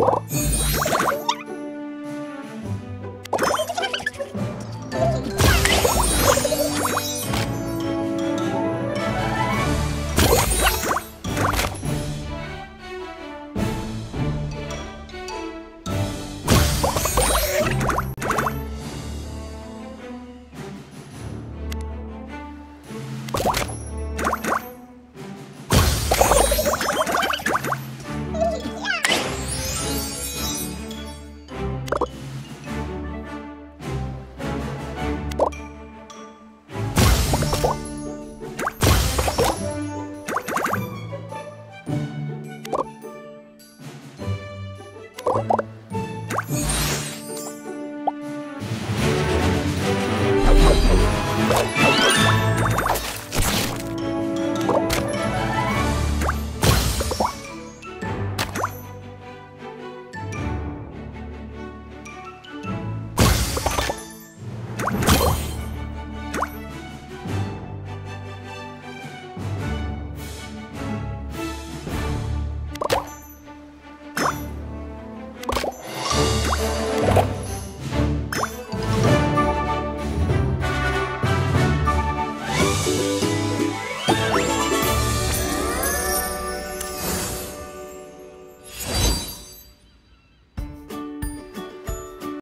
わかった。you